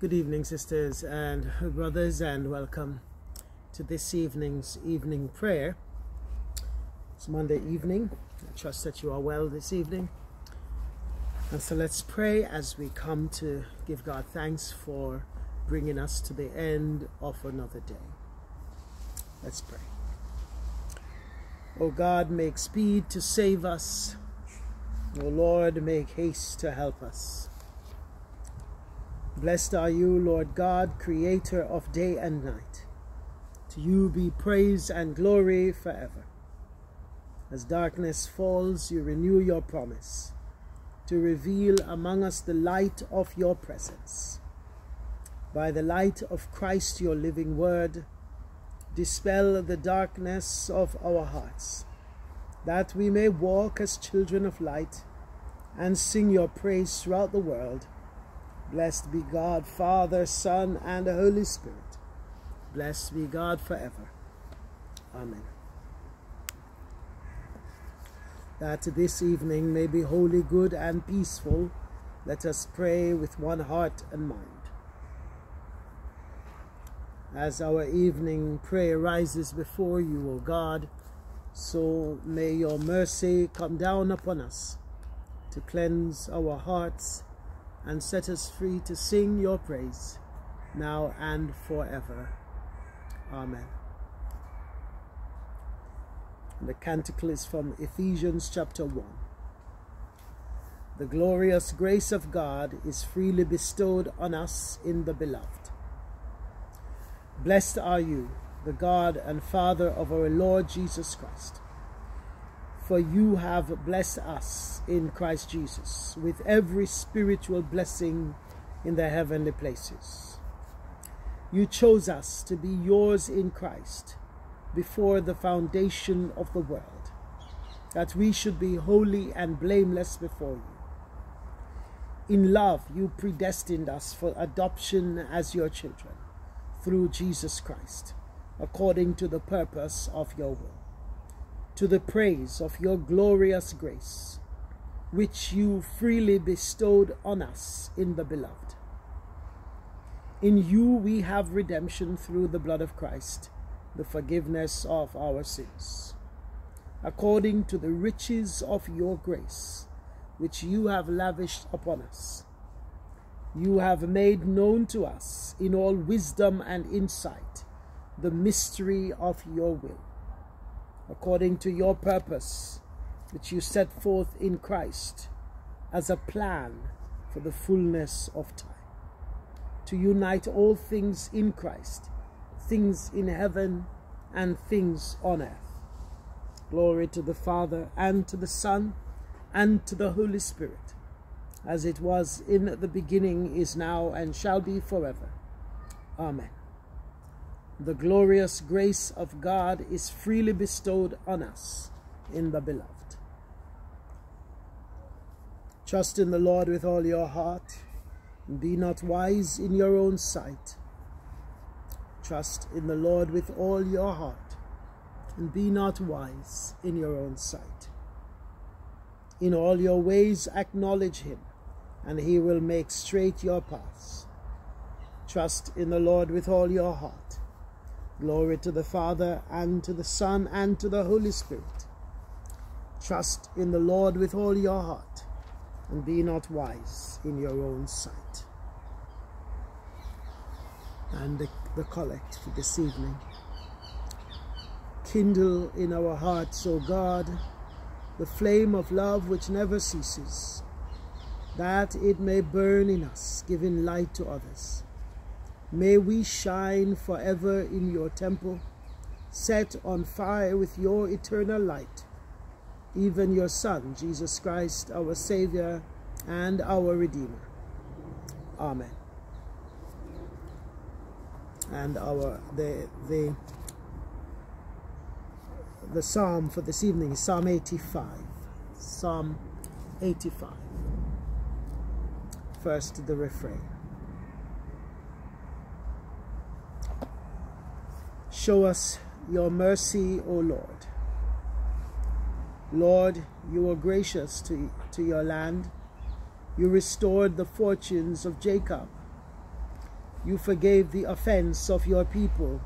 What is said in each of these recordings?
Good evening, sisters and brothers, and welcome to this evening's evening prayer. It's Monday evening. I trust that you are well this evening. And so let's pray as we come to give God thanks for bringing us to the end of another day. Let's pray. O God, make speed to save us. O Lord, make haste to help us. Blessed are you, Lord God, creator of day and night. To you be praise and glory forever. As darkness falls, you renew your promise to reveal among us the light of your presence. By the light of Christ, your living word, dispel the darkness of our hearts, that we may walk as children of light and sing your praise throughout the world. Blessed be God, Father, Son, and the Holy Spirit. Blessed be God forever. Amen. That this evening may be wholly good and peaceful, let us pray with one heart and mind. As our evening prayer rises before you, O God, so may your mercy come down upon us to cleanse our hearts and set us free to sing your praise now and forever. Amen. The canticle is from Ephesians chapter 1. The glorious grace of God is freely bestowed on us in the beloved. Blessed are you, the God and Father of our Lord Jesus Christ. For you have blessed us in Christ Jesus with every spiritual blessing in the heavenly places. You chose us to be yours in Christ before the foundation of the world, that we should be holy and blameless before you. In love, you predestined us for adoption as your children through Jesus Christ, according to the purpose of your will, to the praise of your glorious grace, which you freely bestowed on us in the beloved. In you we have redemption through the blood of Christ, the forgiveness of our sins, according to the riches of your grace, which you have lavished upon us you have made known to us in all wisdom and insight the mystery of your will, according to your purpose, which you set forth in Christ as a plan for the fullness of time, to unite all things in Christ, things in heaven and things on earth. Glory to the Father and to the Son and to the Holy Spirit as it was in the beginning, is now, and shall be forever. Amen. The glorious grace of God is freely bestowed on us in the beloved. Trust in the Lord with all your heart, and be not wise in your own sight. Trust in the Lord with all your heart, and be not wise in your own sight. In all your ways acknowledge him, and he will make straight your paths. Trust in the Lord with all your heart. Glory to the Father, and to the Son, and to the Holy Spirit. Trust in the Lord with all your heart, and be not wise in your own sight. And the, the collect for this evening. Kindle in our hearts, O God, the flame of love which never ceases that it may burn in us, giving light to others. May we shine forever in your temple, set on fire with your eternal light, even your Son, Jesus Christ, our Savior and our Redeemer. Amen. And our the the the psalm for this evening is Psalm 85. Psalm 85 first the refrain. Show us your mercy, O Lord. Lord, you were gracious to, to your land. You restored the fortunes of Jacob. You forgave the offense of your people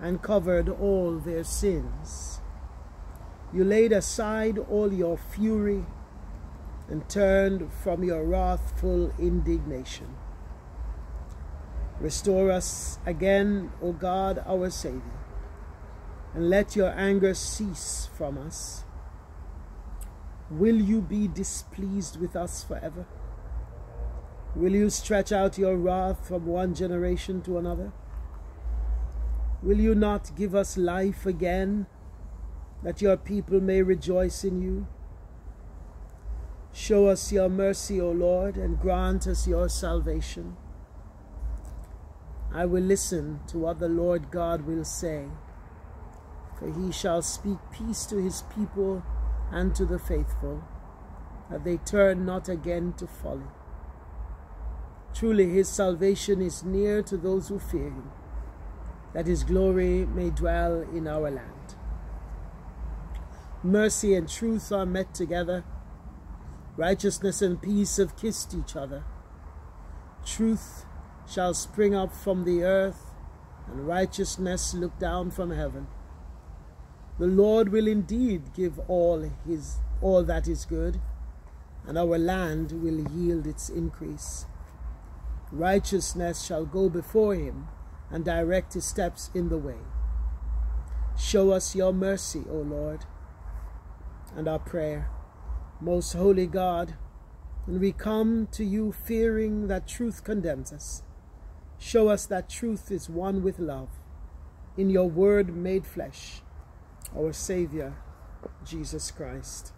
and covered all their sins. You laid aside all your fury and turned from your wrathful indignation. Restore us again, O God, our Savior, and let your anger cease from us. Will you be displeased with us forever? Will you stretch out your wrath from one generation to another? Will you not give us life again, that your people may rejoice in you? Show us your mercy, O Lord, and grant us your salvation. I will listen to what the Lord God will say, for he shall speak peace to his people and to the faithful, that they turn not again to folly. Truly his salvation is near to those who fear him, that his glory may dwell in our land. Mercy and truth are met together. Righteousness and peace have kissed each other. Truth shall spring up from the earth, and righteousness look down from heaven. The Lord will indeed give all his all that is good, and our land will yield its increase. Righteousness shall go before him and direct his steps in the way. Show us your mercy, O Lord, and our prayer. Most holy God, when we come to you fearing that truth condemns us, show us that truth is one with love in your word made flesh, our Savior, Jesus Christ.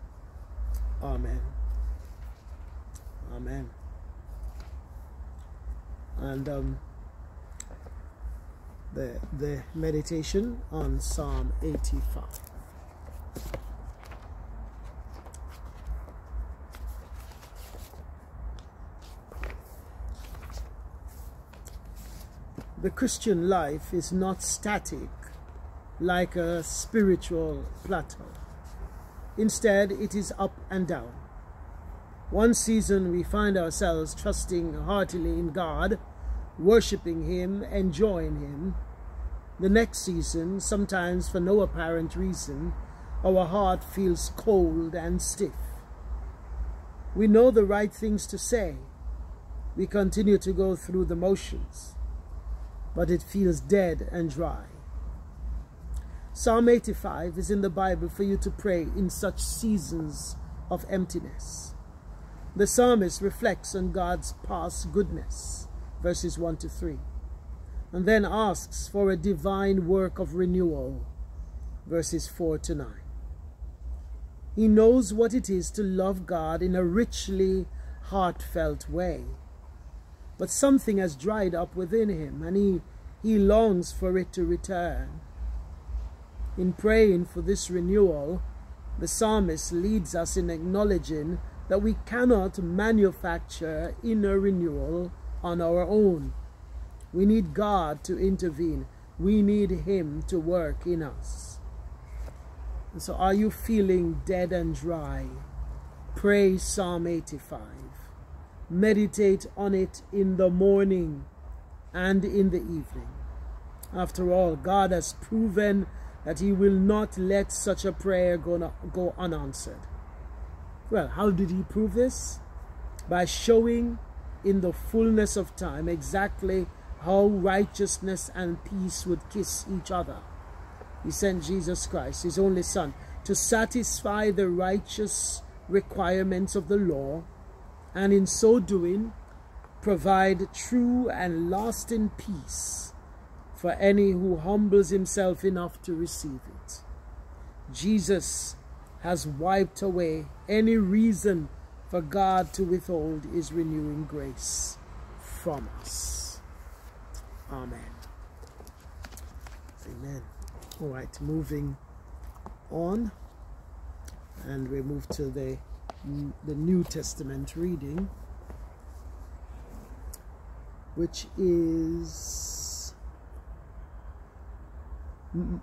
Amen. Amen and um, the the meditation on Psalm 85. The Christian life is not static like a spiritual plateau. Instead, it is up and down. One season we find ourselves trusting heartily in God, worshipping Him, enjoying Him. The next season, sometimes for no apparent reason, our heart feels cold and stiff. We know the right things to say. We continue to go through the motions, but it feels dead and dry. Psalm 85 is in the Bible for you to pray in such seasons of emptiness. The psalmist reflects on God's past goodness, verses 1 to 3, and then asks for a divine work of renewal, verses 4 to 9. He knows what it is to love God in a richly heartfelt way. But something has dried up within him, and he, he longs for it to return. In praying for this renewal, the psalmist leads us in acknowledging that we cannot manufacture inner renewal on our own. We need God to intervene. We need Him to work in us. And so, are you feeling dead and dry? Pray Psalm 85. Meditate on it in the morning and in the evening. After all, God has proven that He will not let such a prayer go, go unanswered. Well, how did he prove this? By showing in the fullness of time exactly how righteousness and peace would kiss each other. He sent Jesus Christ, his only Son, to satisfy the righteous requirements of the law, and in so doing, provide true and lasting peace for any who humbles himself enough to receive it. Jesus has wiped away any reason for God to withhold his renewing grace from us. Amen. Amen. All right, moving on. And we move to the, the New Testament reading, which is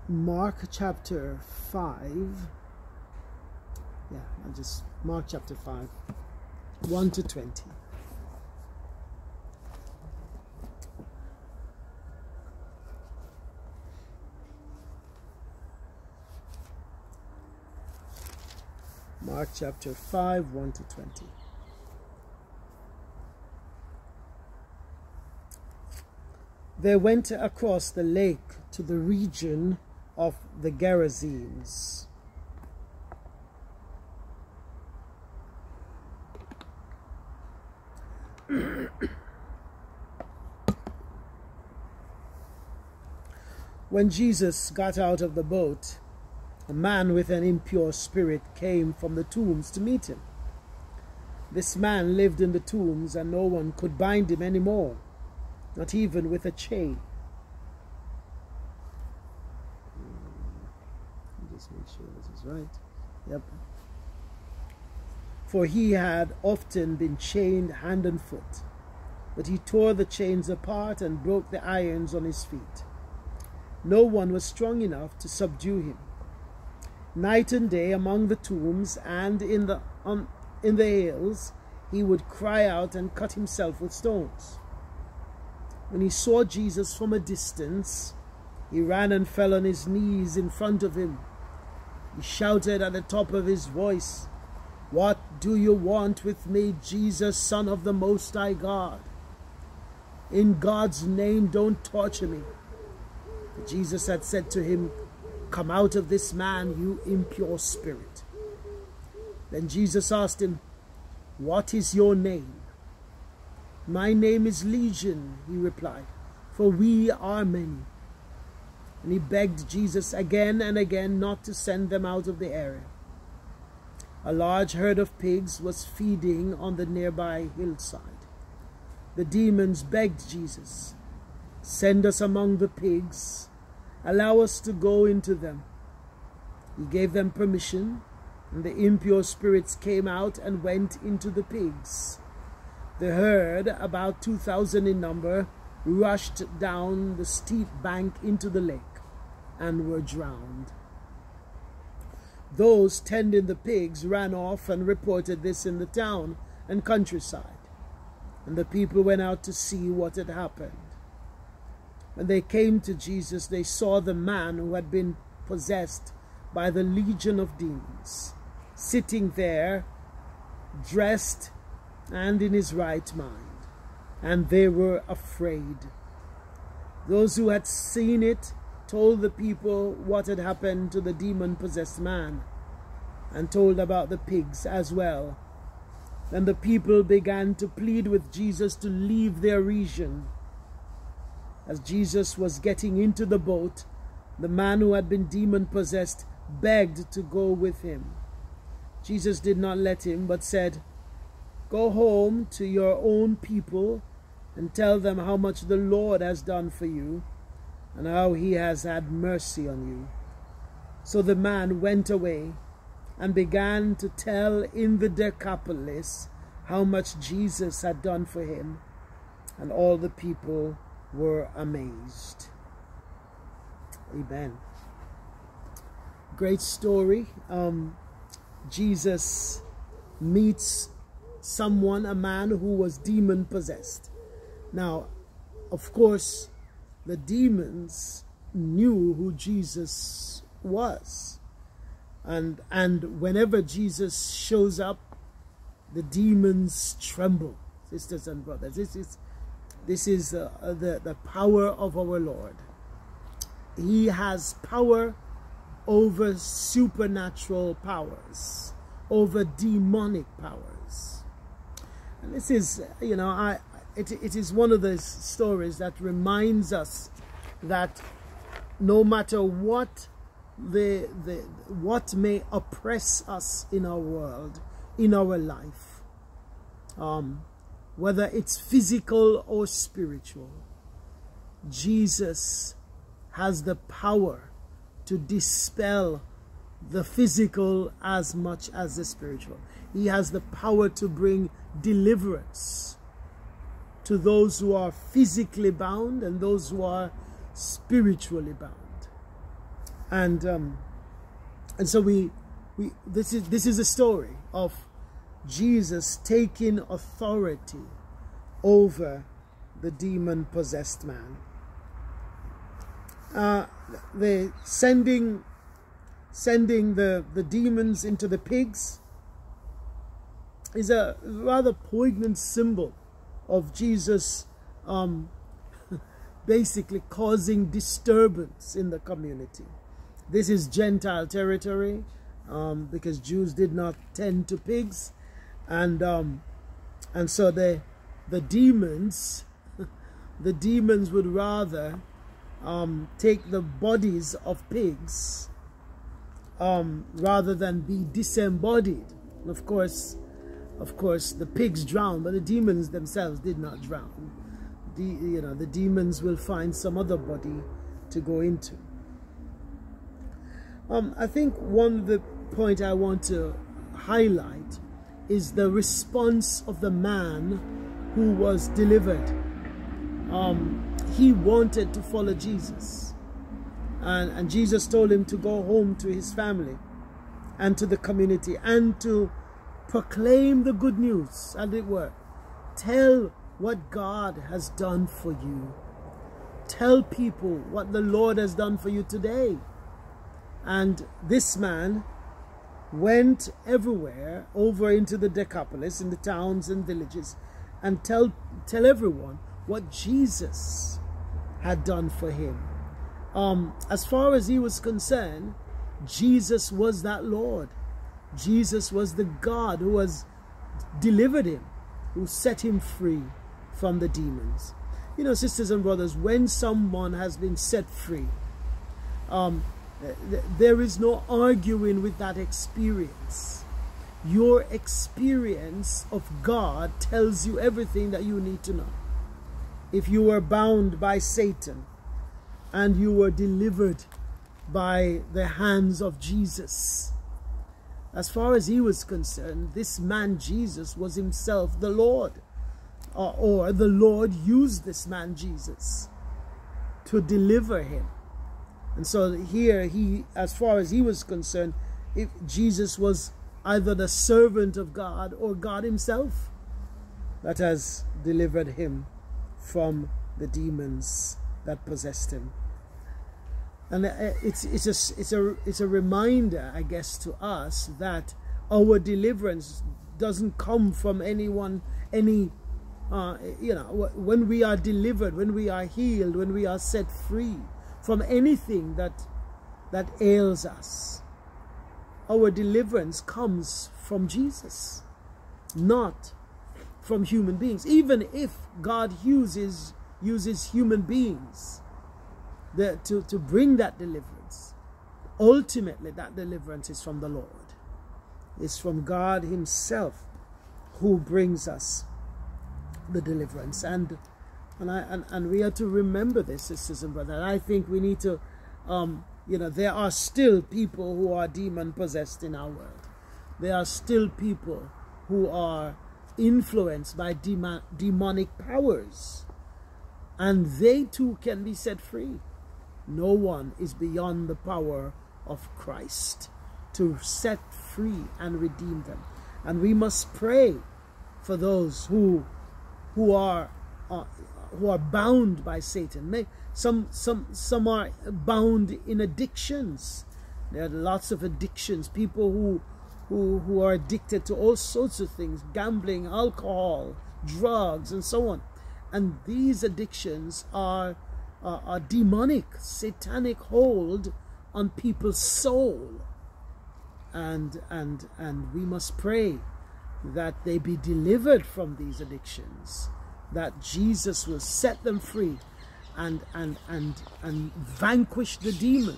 Mark chapter 5 yeah, I'll just Mark chapter 5, 1 to 20. Mark chapter 5, 1 to 20. They went across the lake to the region of the Gerasenes. when Jesus got out of the boat, a man with an impure spirit came from the tombs to meet him. This man lived in the tombs, and no one could bind him any more, not even with a chain. Just make sure this is right. Yep. For he had often been chained hand and foot, but he tore the chains apart and broke the irons on his feet. No one was strong enough to subdue him. Night and day among the tombs and in the, on, in the hills, he would cry out and cut himself with stones. When he saw Jesus from a distance, he ran and fell on his knees in front of him. He shouted at the top of his voice, What do you want with me, Jesus, Son of the Most High God? In God's name, don't torture me. Jesus had said to him, Come out of this man, you impure spirit. Then Jesus asked him, What is your name? My name is Legion, he replied, for we are many. And he begged Jesus again and again not to send them out of the area. A large herd of pigs was feeding on the nearby hillside. The demons begged Jesus, Send us among the pigs Allow us to go into them. He gave them permission, and the impure spirits came out and went into the pigs. The herd, about 2,000 in number, rushed down the steep bank into the lake and were drowned. Those tending the pigs ran off and reported this in the town and countryside, and the people went out to see what had happened. When they came to Jesus, they saw the man who had been possessed by the legion of demons, sitting there, dressed and in his right mind, and they were afraid. Those who had seen it told the people what had happened to the demon possessed man, and told about the pigs as well. Then the people began to plead with Jesus to leave their region as Jesus was getting into the boat, the man who had been demon possessed begged to go with him. Jesus did not let him, but said, Go home to your own people and tell them how much the Lord has done for you and how he has had mercy on you. So the man went away and began to tell in the Decapolis how much Jesus had done for him, and all the people were amazed. Amen. Great story. Um, Jesus meets someone, a man who was demon possessed. Now, of course, the demons knew who Jesus was. And, and whenever Jesus shows up, the demons tremble, sisters and brothers. This is this is uh, the, the power of our Lord. He has power over supernatural powers, over demonic powers. And this is, you know, I it, it is one of those stories that reminds us that no matter what the, the what may oppress us in our world, in our life, um, whether it's physical or spiritual. Jesus has the power to dispel the physical as much as the spiritual. He has the power to bring deliverance to those who are physically bound and those who are spiritually bound. And um, and so we we this is this is a story of Jesus taking authority over the demon possessed man. Uh, the sending sending the, the demons into the pigs is a rather poignant symbol of Jesus um, basically causing disturbance in the community. This is Gentile territory um, because Jews did not tend to pigs, and um, and so the the demons, the demons would rather um, take the bodies of pigs um, rather than be disembodied. And of course, of course, the pigs drowned, but the demons themselves did not drown. The, you know, the demons will find some other body to go into. Um, I think one of the point I want to highlight is the response of the man who was delivered. Um, he wanted to follow Jesus. And, and Jesus told him to go home to his family and to the community and to proclaim the good news, as it were. Tell what God has done for you. Tell people what the Lord has done for you today. And this man went everywhere over into the Decapolis, in the towns and villages, and tell, tell everyone what Jesus had done for him. Um, as far as he was concerned, Jesus was that Lord. Jesus was the God who has delivered him, who set him free from the demons. You know, sisters and brothers, when someone has been set free, um, there is no arguing with that experience. Your experience of God tells you everything that you need to know. If you were bound by Satan and you were delivered by the hands of Jesus, as far as he was concerned, this man Jesus was himself the Lord. Or, the Lord used this man Jesus to deliver him. And so here he, as far as he was concerned, if Jesus was either the servant of God or God himself that has delivered him from the demons that possessed him. And uh, it's, it's, a, it's, a, it's a reminder, I guess, to us that our deliverance doesn't come from anyone, any, uh, you know, when we are delivered, when we are healed, when we are set free from anything that, that ails us. Our deliverance comes from Jesus, not from human beings. Even if God uses, uses human beings to, to bring that deliverance. Ultimately, that deliverance is from the Lord. It's from God Himself who brings us the deliverance. And and I and, and we are to remember this, sisters and brothers. I think we need to um, you know, there are still people who are demon possessed in our world. There are still people who are influenced by demon, demonic powers. And they too can be set free. No one is beyond the power of Christ to set free and redeem them. And we must pray for those who who are who are bound by Satan. Some some some are bound in addictions. There are lots of addictions. People who who who are addicted to all sorts of things, gambling, alcohol, drugs, and so on. And these addictions are a demonic, satanic hold on people's soul. And, and, and we must pray that they be delivered from these addictions, that Jesus will set them free and, and, and, and vanquish the demon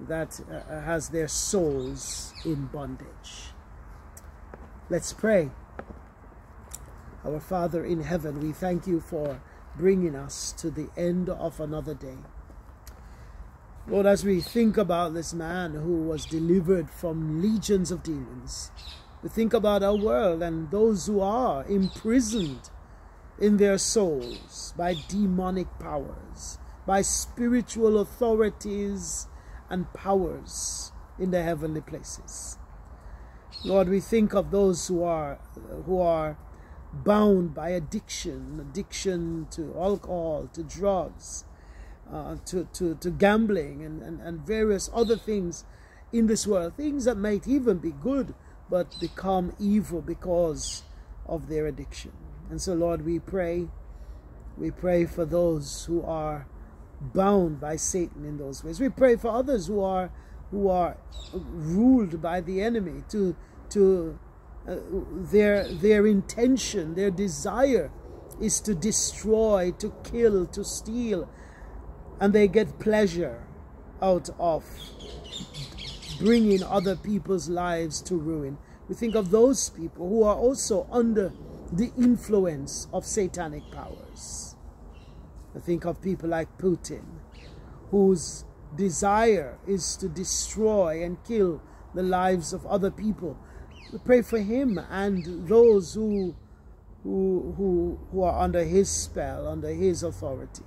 that uh, has their souls in bondage. Let's pray. Our Father in heaven, we thank you for bringing us to the end of another day. Lord, as we think about this man who was delivered from legions of demons, we think about our world and those who are imprisoned in their souls by demonic powers, by spiritual authorities and powers in the heavenly places. Lord, we think of those who are who are bound by addiction, addiction to alcohol, to drugs, uh, to, to, to gambling, and, and, and various other things in this world, things that might even be good, but become evil because of their addiction. And so, Lord, we pray. We pray for those who are bound by Satan in those ways. We pray for others who are who are ruled by the enemy to to uh, their their intention, their desire is to destroy, to kill, to steal, and they get pleasure out of bringing other people's lives to ruin. We think of those people who are also under the influence of satanic powers. I think of people like Putin, whose desire is to destroy and kill the lives of other people. We pray for him and those who, who, who, who are under his spell, under his authority.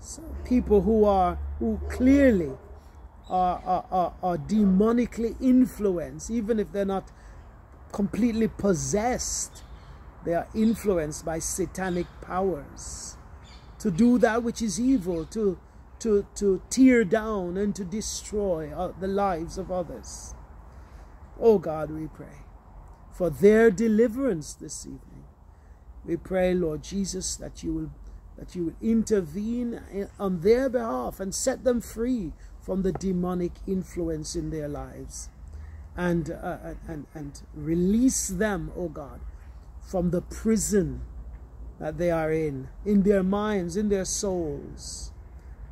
So people who are who clearly are, are, are, are demonically influenced, even if they're not completely possessed, they are influenced by satanic powers to do that which is evil, to, to, to tear down and to destroy uh, the lives of others. Oh God, we pray for their deliverance this evening. We pray, Lord Jesus, that you will that you will intervene on their behalf and set them free from the demonic influence in their lives and, uh, and, and release them, oh God, from the prison that they are in, in their minds, in their souls,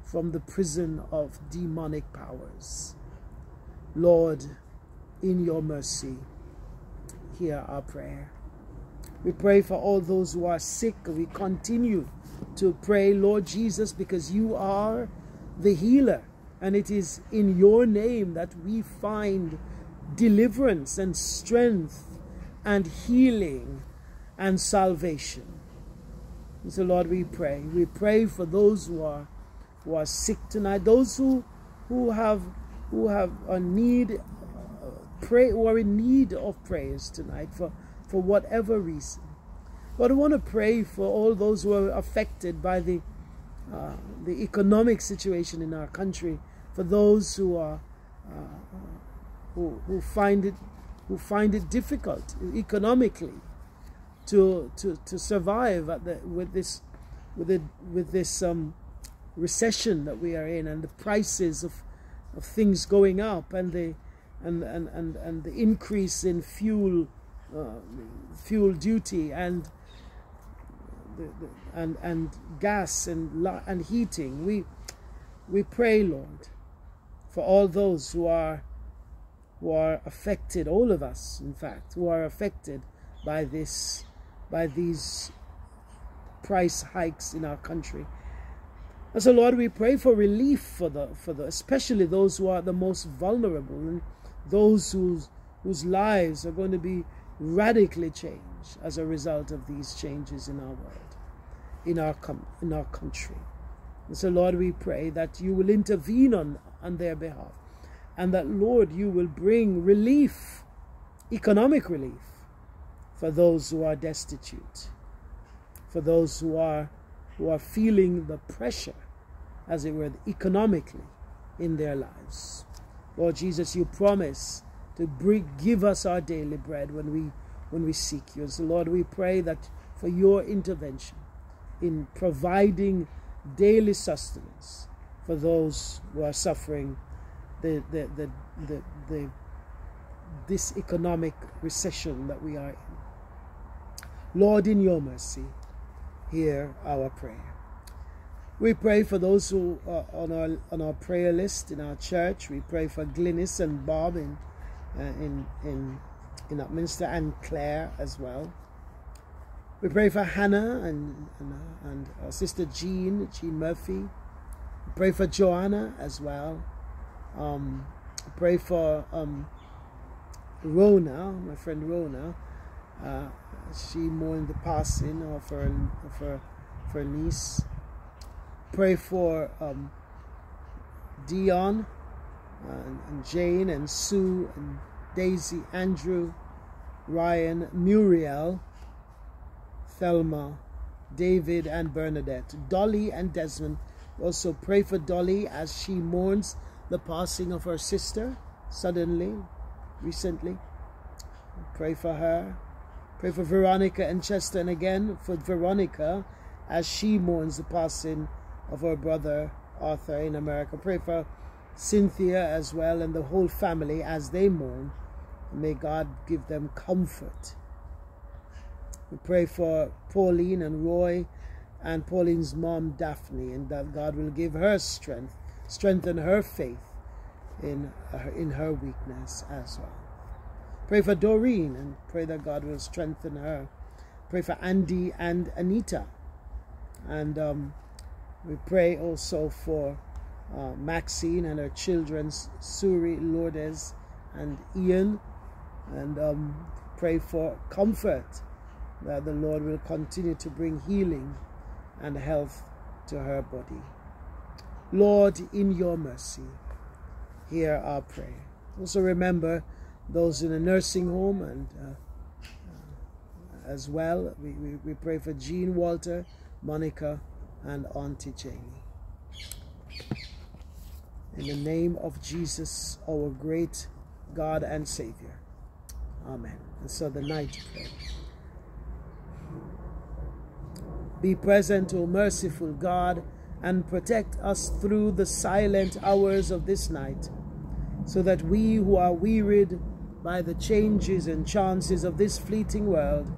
from the prison of demonic powers. Lord, in your mercy, hear our prayer. We pray for all those who are sick. We continue to pray, Lord Jesus, because you are the healer. And it is in your name that we find deliverance and strength and healing and salvation. And so, Lord, we pray. We pray for those who are who are sick tonight, those who who have who have a need, uh, pray who are in need of prayers tonight for for whatever reason. But I want to pray for all those who are affected by the uh, the economic situation in our country for those who are uh, who, who find it who find it difficult economically to to, to survive at the, with this with it with this um, recession that we are in and the prices of of things going up and the and and and, and the increase in fuel uh, fuel duty and the, the, and and gas and and heating. We we pray lord for all those who are who are affected, all of us, in fact, who are affected by this, by these price hikes in our country. And so, Lord, we pray for relief for the, for the, especially those who are the most vulnerable and those whose, whose lives are going to be radically changed as a result of these changes in our world, in our, com- in our country. And so, Lord, we pray that you will intervene on, on their behalf and that, Lord, you will bring relief, economic relief, for those who are destitute, for those who are, who are feeling the pressure, as it were, economically in their lives. Lord Jesus, you promise to bring, give us our daily bread when we, when we seek you. So, Lord, we pray that for your intervention in providing daily sustenance for those who are suffering the, the, the, the, the this economic recession that we are in. Lord, in your mercy, hear our prayer. We pray for those who are on our on our prayer list in our church. We pray for Glynis and Bob in uh, in in in Upminster and Claire as well. We pray for Hannah and and, uh, and our sister Jean Jean Murphy. We pray for Joanna as well. Um, pray for um, Rona, my friend Rona. Uh, she mourned the passing of her of her, of her niece. Pray for um, Dion and, and Jane and Sue and Daisy, Andrew, Ryan, Muriel, Thelma, David, and Bernadette. Dolly and Desmond. Also pray for Dolly as she mourns the passing of her sister suddenly, recently. Pray for her. Pray for Veronica and Chester, and again for Veronica as she mourns the passing of her brother Arthur in America. Pray for Cynthia as well and the whole family as they mourn. May God give them comfort. We pray for Pauline and Roy and Pauline's mom Daphne, and that God will give her strength, strengthen her faith in her, in her weakness as well. Pray for Doreen and pray that God will strengthen her. Pray for Andy and Anita. And um, we pray also for uh, Maxine and her children, Suri, Lourdes, and Ian. And um, pray for comfort that the Lord will continue to bring healing and health to her body. Lord, in your mercy, hear our prayer. Also remember those in a nursing home and uh, uh, as well. We, we, we pray for Jean Walter, Monica, and Auntie Jamie. In the name of Jesus, our great God and Savior. Amen. And so the night prayer. Be present, O merciful God, and protect us through the silent hours of this night, so that we who are wearied by the changes and chances of this fleeting world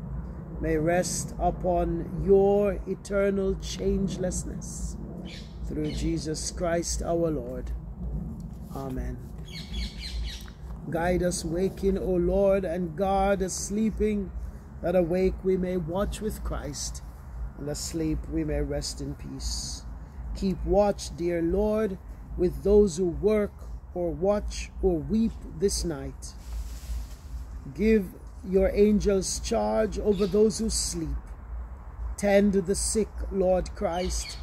may rest upon your eternal changelessness through Jesus Christ our Lord. Amen. Guide us waking, O Lord, and guard us sleeping, that awake we may watch with Christ, and asleep we may rest in peace. Keep watch, dear Lord, with those who work or watch or weep this night Give your angels charge over those who sleep. Tend the sick, Lord Christ.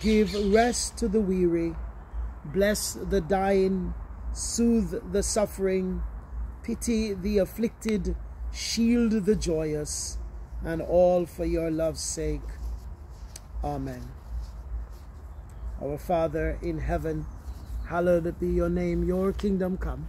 Give rest to the weary. Bless the dying. Soothe the suffering. Pity the afflicted. Shield the joyous. And all for your love's sake. Amen. Our Father in heaven, hallowed be your name. Your kingdom come.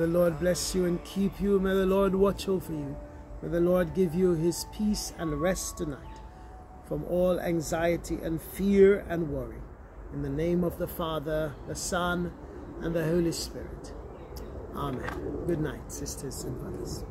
The Lord bless you and keep you. May the Lord watch over you. May the Lord give you his peace and rest tonight from all anxiety and fear and worry. In the name of the Father, the Son, and the Holy Spirit. Amen. Good night, sisters and brothers.